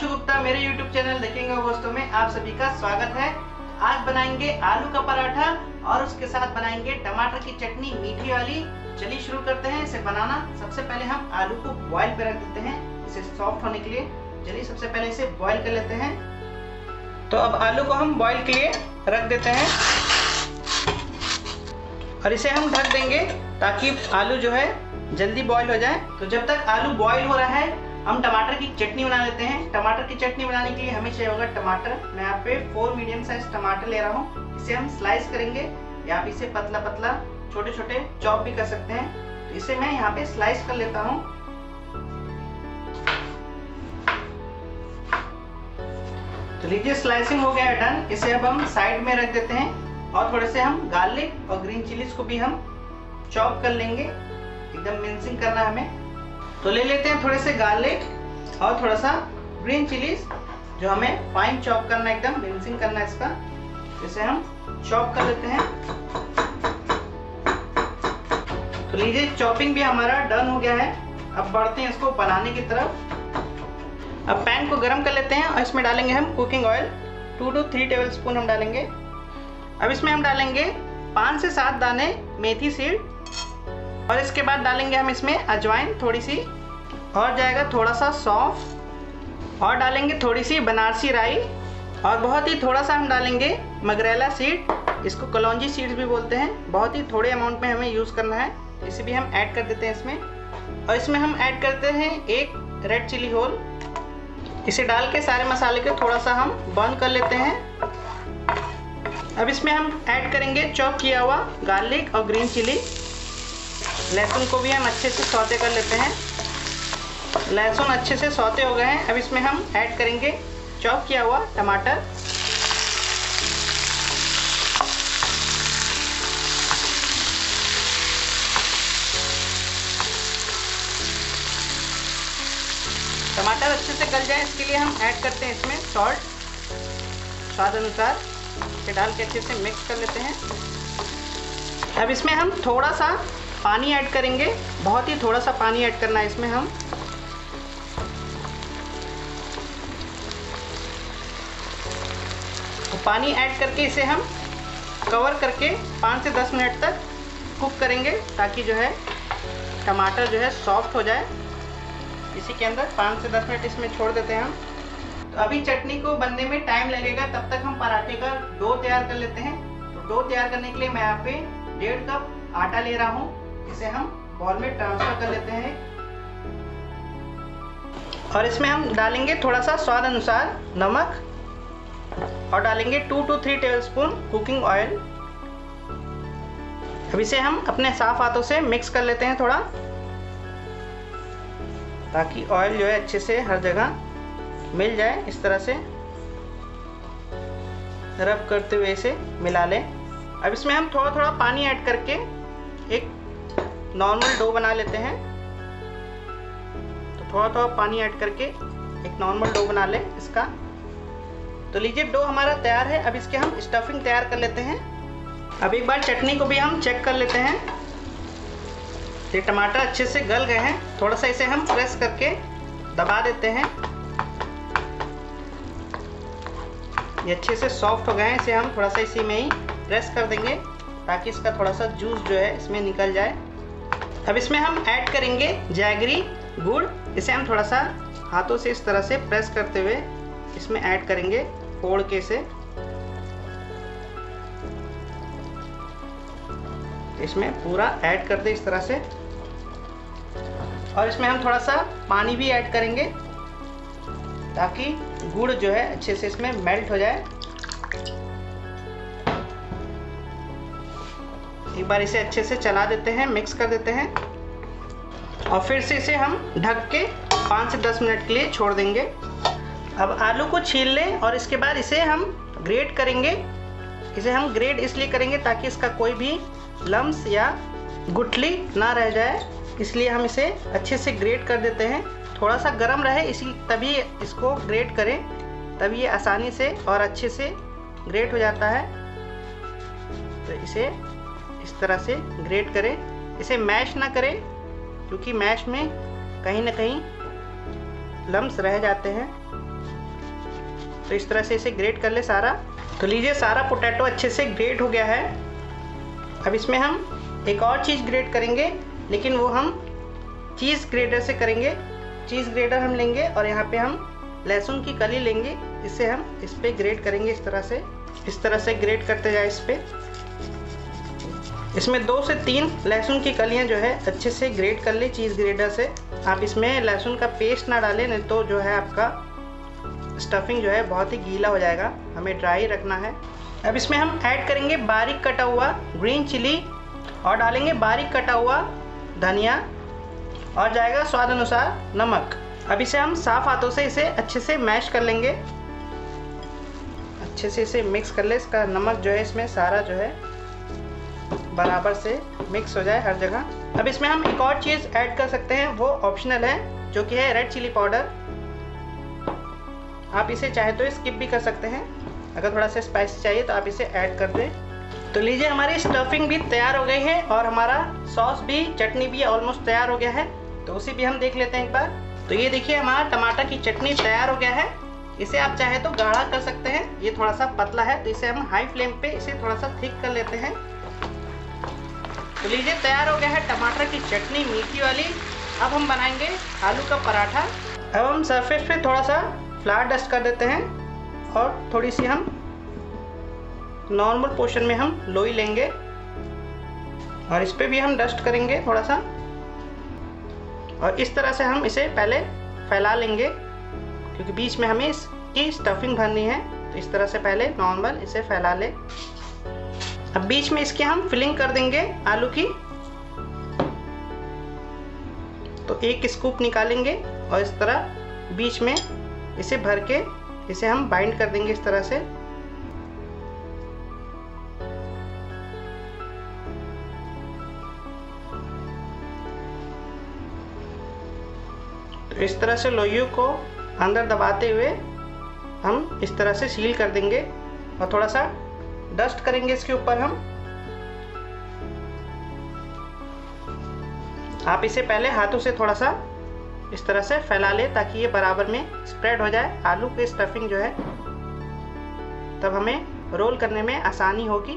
Cooking और दोस्तों में। आप सभी का स्वागत है। आज बनाएँगे आलू का पराठा और उसके साथ बनाएँगे टमाटर की चटनी मीठी वाली। चलिए शुरू करते हैं इसे बनाना। सबसे पहले हम आलू को बॉईल पे रख देते हैं, इसे सॉफ्ट होने के लिए। चलिए सबसे पहले इसे बॉईल कर लेते हैं। तो अब आलू को हम बॉईल के लिए रख देते हैं। और इसे हम ढक देंगे ताकि आलू जो है जल्दी बॉईल हो जाए। तो जब तक आलू बॉईल हो रहा है हम टमाटर की चटनी बना लेते हैं। टमाटर की चटनी बनाने के लिए हमें चाहिए होगा टमाटर। मैं यहाँ पे फोर मीडियम साइज़ टमाटर ले रहा हूँ। इसे हम स्लाइस करेंगे। या आप इसे पतला पतला छोटे छोटे चॉप भी कर सकते हैं। तो इसे मैं यहाँ पे स्लाइस कर लेता हूँ। तो लीजिए स्लाइसिंग हो गया है डन इसे अब हम साइड में रख देते हैं। और थोड़े से हम गार्लिक और ग्रीन चिलीज को भी हम चॉप कर लेंगे। एकदम मिन्सिंग करना हमें। तो ले लेते हैं थोड़े से गार्लिक और थोड़ा सा ग्रीन चिलीज जो हमें फाइन चॉप करना एकदम मिन्सिंग करना है इसका। इसे हम चॉप कर लेते हैं। तो लीजिए चॉपिंग भी हमारा डन हो गया है। अब बढ़ते हैं इसको बनाने की तरफ़। अब पैन को गर्म कर लेते हैं और इसमें डालेंगे हम cooking oil two to three tablespoon हम डालेंगे। अब इसमें हम डालेंगे पाँच से सात दाने मेथी सीड और इसके बाद डालेंगे हम इसमें अजवाइन, थोड़ी सी, और जाएगा थोड़ा सा सौंफ, और डालेंगे थोड़ी सी बनारसी राई, और बहुत ही थोड़ा सा हम डालेंगे मगरेला सीड, इसको कलौजी सीड्स भी बोलते हैं, बहुत ही थोड़े अमाउंट में हमें यूज़ करना है, इसे भी हम ऐड कर देते हैं इसमें, और इसमें हम ऐड करते हैं एक रेड चिली होल इसे डाल के सारे मसाले को थोड़ा सा हम बर्न कर लेते हैं, अब इसमें हम ऐड करेंगे चॉप किया हुआ गार्लिक और ग्रीन चिली लहसुन को भी हम अच्छे से सौते कर लेते हैं। लहसुन अच्छे से सौते हो गए हैं। अब इसमें हम ऐड करेंगे चॉप किया हुआ टमाटर। टमाटर अच्छे से गल जाए, इसके लिए हम ऐड करते हैं इसमें सॉल्ट स्वाद अनुसार डाल के अच्छे से मिक्स कर लेते हैं। अब इसमें हम थोड़ा सा पानी ऐड करेंगे। बहुत ही थोड़ा सा पानी ऐड करना है इसमें हम। तो पानी ऐड करके इसे हम कवर करके पाँच से दस मिनट तक कुक करेंगे ताकि जो है टमाटर जो है सॉफ्ट हो जाए। इसी के अंदर पाँच से दस मिनट इसमें छोड़ देते हैं हम। तो अभी चटनी को बनने में टाइम लगेगा, तब तक हम पराठे का डो तैयार कर लेते हैं। तो डो तैयार करने के लिए मैं यहाँ पे डेढ़ कप आटा ले रहा हूँ। इसे हम बॉल में ट्रांसफ़र कर लेते हैं। और इसमें हम डालेंगे थोड़ा सा स्वाद अनुसार नमक और डालेंगे two to three tablespoon cooking oil अब इसे हम अपने साफ़ हाथों से मिक्स कर लेते हैं थोड़ा, ताकि ऑयल जो है अच्छे से हर जगह मिल जाए, इस तरह से रब करते हुए इसे मिला लें। अब इसमें हम थोड़ा थोड़ा पानी ऐड करके एक नॉर्मल डो बना लेते हैं। तो थोड़ा थोड़ा पानी ऐड करके एक नॉर्मल डो बना लें इसका। तो लीजिए डो हमारा तैयार है। अब इसके हम स्टफिंग तैयार कर लेते हैं। अब एक बार चटनी को भी हम चेक कर लेते हैं। ये टमाटर अच्छे से गल गए हैं। थोड़ा सा इसे हम प्रेस करके दबा देते हैं। ये अच्छे से सॉफ्ट हो गए हैं। इसे हम थोड़ा सा इसी में ही प्रेस कर देंगे ताकि इसका थोड़ा सा जूस जो है इसमें निकल जाए। अब इसमें हम ऐड करेंगे जैगरी गुड़। इसे हम थोड़ा सा हाथों से इस तरह से प्रेस करते हुए इसमें ऐड करेंगे फोड़ के इसे। इसमें पूरा ऐड कर दे इस तरह से। और इसमें हम थोड़ा सा पानी भी ऐड करेंगे ताकि गुड़ जो है अच्छे से इसमें मेल्ट हो जाए। एक बार इसे अच्छे से चला देते हैं मिक्स कर देते हैं। और फिर से इसे हम ढक के पाँच से दस मिनट के लिए छोड़ देंगे। अब आलू को छील लें और इसके बाद इसे हम ग्रेट करेंगे। इसे हम ग्रेट इसलिए करेंगे ताकि इसका कोई भी लम्स या गुठली ना रह जाए। इसलिए हम इसे अच्छे से ग्रेट कर देते हैं। थोड़ा सा गर्म रहे, इसी तभी इसको ग्रेट करें। तभी ये आसानी से और अच्छे से ग्रेट हो जाता है। तो इसे इस तरह से ग्रेट करें। इसे मैश ना करें, क्योंकि मैश में कहीं ना कहीं लम्स रह जाते हैं। तो इस तरह से इसे ग्रेट कर ले सारा। तो लीजिए, सारा पोटैटो अच्छे से ग्रेट हो गया है। अब इसमें हम एक और चीज़ ग्रेट करेंगे, लेकिन वो हम चीज़ ग्रेटर से करेंगे। चीज़ ग्रेटर हम लेंगे और यहाँ पे हम लहसुन की कली लेंगे। इसे हम इस पर ग्रेट करेंगे इस तरह से। इस तरह से ग्रेट करते जाए इस पर इसमें दो से तीन लहसुन की कलियाँ जो है, अच्छे से ग्रेट कर ले चीज़ ग्रेटर से। आप इसमें लहसुन का पेस्ट ना डालें, नहीं तो जो है आपका स्टफिंग जो है बहुत ही गीला हो जाएगा। हमें ड्राई रखना है। अब इसमें हम ऐड करेंगे बारीक कटा हुआ ग्रीन चिली और डालेंगे बारीक कटा हुआ धनिया और जाएगा स्वाद अनुसार नमक। अब इसे हम साफ़ हाथों से इसे अच्छे से मैश कर लेंगे। अच्छे से इसे मिक्स कर ले, इसका नमक जो है इसमें सारा जो है बराबर से मिक्स हो जाए हर जगह। अब इसमें हम एक और चीज़ ऐड कर सकते हैं, वो ऑप्शनल है, जो कि है रेड चिली पाउडर आप इसे चाहे तो स्किप भी कर सकते हैं। अगर थोड़ा सा स्पाइसी चाहिए तो आप इसे ऐड कर दें। तो लीजिए हमारी स्टफिंग भी तैयार हो गई है और हमारा सॉस भी, चटनी भी ऑलमोस्ट तैयार हो गया है। तो उसी भी हम देख लेते हैं एक बार। तो ये देखिए हमारा टमाटर की चटनी तैयार हो गया है। इसे आप चाहे तो गाढ़ा कर सकते हैं। ये थोड़ा सा पतला है तो इसे हम हाई फ्लेम पे इसे थोड़ा सा थिक कर लेते हैं। तो लीजिए, तैयार हो गया है टमाटर की चटनी, मीठी वाली। अब हम बनाएँगे आलू का पराठा। अब हम सरफेस पे थोड़ा सा फ्लावर डस्ट कर देते हैं और थोड़ी सी हम नॉर्मल पोर्शन में हम लोई लेंगे और इस पर भी हम डस्ट करेंगे थोड़ा सा और इस तरह से हम इसे पहले फैला लेंगे, क्योंकि बीच में हमें इसकी स्टफिंग भरनी है तो इस तरह से पहले नॉर्मल इसे फैला ले। अब बीच में इसकी हम फिलिंग कर देंगे आलू की। तो एक स्कूप निकालेंगे और इस तरह बीच में इसे भर के इसे हम बाइंड कर देंगे इस तरह से। तो इस तरह से लोइयों को अंदर दबाते हुए हम इस तरह से सील कर देंगे और थोड़ा सा डस्ट करेंगे इसके ऊपर हम। आप इसे पहले हाथों से थोड़ा सा इस तरह से फैला ले ताकि ये बराबर में स्प्रेड हो जाए। आलू की स्टफिंग जो है, तब हमें रोल करने में आसानी होगी।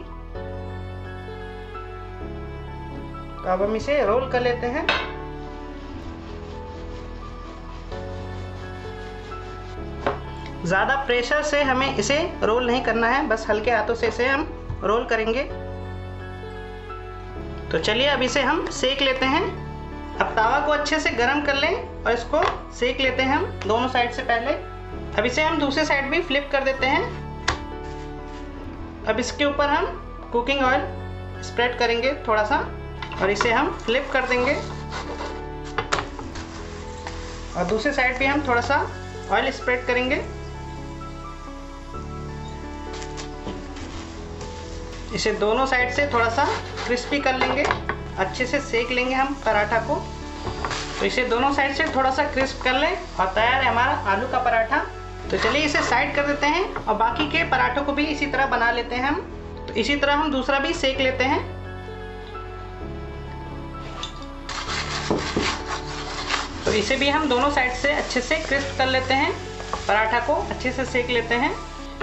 तो अब हम इसे रोल कर लेते हैं। ज़्यादा प्रेशर से हमें इसे रोल नहीं करना है, बस हल्के हाथों से इसे हम रोल करेंगे। तो चलिए अब इसे हम सेक लेते हैं। अब तावा को अच्छे से गर्म कर लें और इसको सेक लेते हैं हम दोनों साइड से पहले। अब इसे हम दूसरे साइड भी फ्लिप कर देते हैं। अब इसके ऊपर हम कुकिंग ऑयल स्प्रेड करेंगे थोड़ा सा और इसे हम फ्लिप कर देंगे। और दूसरे साइड भी हम थोड़ा सा ऑयल स्प्रेड करेंगे। इसे दोनों साइड से थोड़ा सा क्रिस्पी कर लेंगे। अच्छे से सेक लेंगे हम पराठा को। तो इसे दोनों साइड से थोड़ा सा क्रिस्प कर लें। और तैयार है हमारा आलू का पराठा। तो चलिए इसे साइड कर देते हैं और बाकी के पराठों को भी इसी तरह बना लेते हैं हम। तो इसी तरह हम दूसरा भी सेक लेते हैं। तो इसे भी हम दोनों साइड से अच्छे से क्रिस्प कर लेते हैं। पराठा को अच्छे से सेक लेते हैं।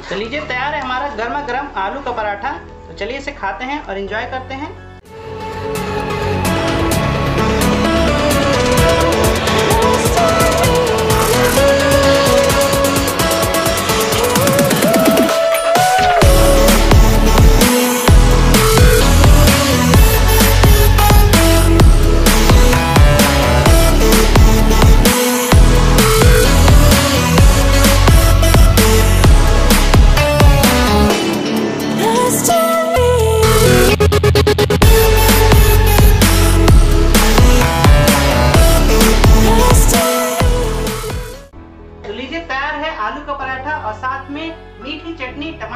तो लीजिए, तैयार है हमारा गर्मा गर्म आलू का पराठा। तो चलिए इसे खाते हैं और इंजॉय करते हैं।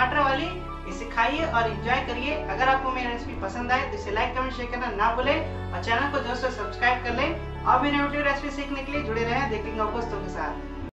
टमाटर वाली, इसे खाइए और इंजॉय करिए। अगर आपको मेरी रेसिपी पसंद आए तो इसे लाइक कमेंट शेयर करना ना भूले और चैनल को दोस्तों सब्सक्राइब कर लें। और भी नई रेसिपी सीखने के लिए जुड़े रहें देखेंगे दोस्तों के साथ।